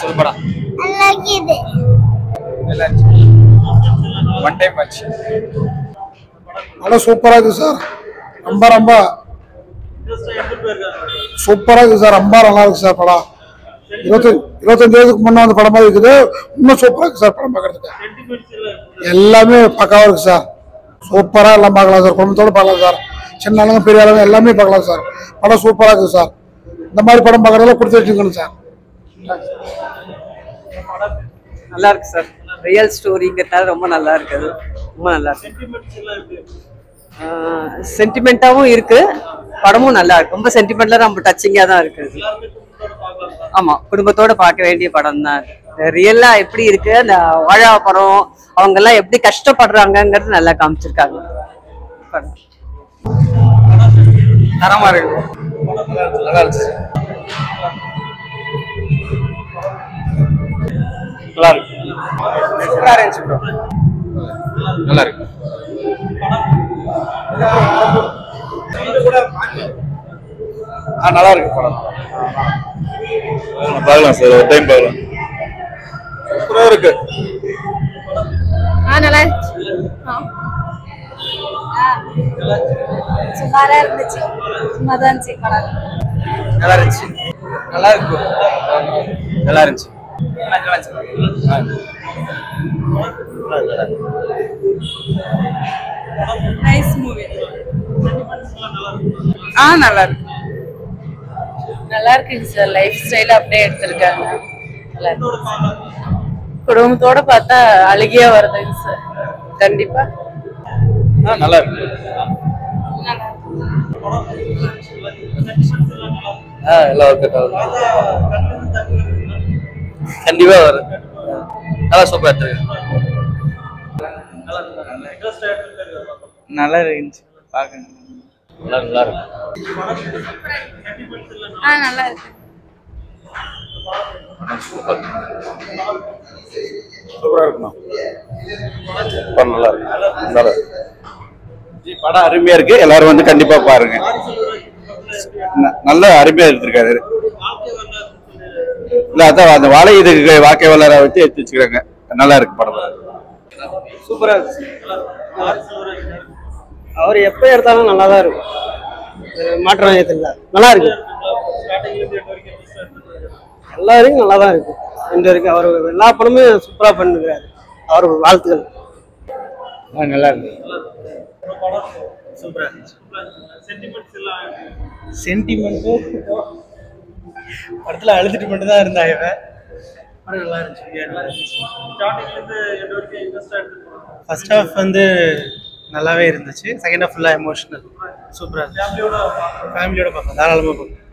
சொல்லு படம் நல்லா இருக்குது நல்லா இருந்துச்சு ஒன் டைம் ஆச்சு படம் சூப்பராக இருக்குது சார் ரொம்ப. ரொம்ப சூப்பராக இருக்குது சார் ரொம்ப நல்லா இருக்கு சார் படம். இருபத்தி இருபத்தஞ்சு வயதுக்கு முன்னே வந்து படம் மாதிரி இருக்குது. இன்னும் சூப்பராக இருக்குது சார் படம் பார்க்கறதுக்கு எல்லாமே பக்காவாக இருக்குது சார் சூப்பராக எல்லாம் பார்க்கலாம் சார் குடும்பத்தோடு பார்க்கலாம் சார் சின்ன ஆளுங்க பெரிய ஆளுங்க எல்லாமே பார்க்கலாம் சார் படம் சூப்பராக இருக்குது சார் இந்த மாதிரி படம் பார்க்குறதெல்லாம் கொடுத்து வச்சுக்கணும் சார் நல்லா இருக்கு சார். ரியல் ஸ்டோரிங்கிறதால ரொம்ப நல்லா இருக்குது. ரொம்ப நல்லா இருக்கு. சென்டிமெண்ட்டாகவும் இருக்கு. படமும் நல்லா இருக்கு. ரொம்ப சென்டிமெண்ட்ல ரொம்ப டச்சிங்காக தான் இருக்குது ஆமா குடும்பத்தோட பார்க்க வேண்டிய படம் தான் ரியலா எப்படி இருக்கு அந்த வாழா படம் அவங்க எல்லாம் எப்படி கஷ்டப்படுறாங்கங்கிறது நல்லா காமிச்சிருக்காங்க. படம். தரமா இருக்கு. நல்லா இருந்துச்சு. நல்லா இருக்கு. சூப்பரா இருந்துச்சு ப்ரோ நல்லா இருக்கு. ஆ நல்லா இருக்கு படம். பார்க்கலாம் சார் ஒரு டைம் பார்க்கலாம். சூப்பரா இருக்கு. ஆ நல்லா இருந்துச்சு. சுமாரா இருந்துச்சு. சும்மா தான் இருந்துச்சு படம். நல்லா இருந்துச்சு. நல்லா இருக்கு. நல்லா இருந்துச்சு. நல்லா இருந்துச்சு ஆ. நைஸ் மூவி ஆ நல்லா இருக்கு. நல்லா இருக்குங்க சார் லைஃப் ஸ்டைல் அப்படியே எடுத்திருக்காங்க. நல்லா இருக்கு. குடும்பத்தோட பார்த்தா அழுகியா வருதுங்க சார் கண்டிப்பா. ஆ நல்லா இருக்கு. ஆ எல்லாம் கண்டிப்பா வரும். நல்லா சூப்பரா எடுத்துருக்கு நல்லா இருந்துச்சு. பார்க்க நல்லா நல்லா இருக்கு. ஆ நல்லா இருக்கு. சூப்பரா. இருக்குண்ணா படம் நல்லா இருக்கு. நல்லா இருக்கு. ஜி, படம் அருமையா இருக்கு. எல்லாரும் வந்து கண்டிப்பா பாருங்க. நல்ல அருமையா எடுத்திருக்காரு. இல்ல அதான் அந்த வாழை இதுக்கு வாக்கை வளர வச்சு எடுத்து வச்சுக்கிறாங்க. நல்லா இருக்கு படம். சூப்பரா இருக்கு அவர் எப்ப எடுத்தாலும் நல்லா தான் இருக்கும். மாற்றம் இல்லை. நல்லா இருக்கு. எல்லாரும் நல்லா தான் இருக்கு. இந்த வரைக்கும் அவர் எல்லா படமுமே சூப்பரா பண்ணுகிறாரு அவர் வாழ்த்துக்கள். நல்லா இருக்கு. சென்டிமெண்ட்டு படத்தில் அழுதுட்டு மட்டும் தான் இருந்தா இவன். படம் நல்லா இருந்துச்சு. ஃபர்ஸ்ட் ஹாஃப் வந்து நல்லாவே இருந்துச்சு. செகண்ட் ஹாஃப் ஃபுல்லாக எமோஷனல் சூப்பராக ஃபேமிலியோட பார்க்கலாம் தாராளமாக பார்க்கலாம்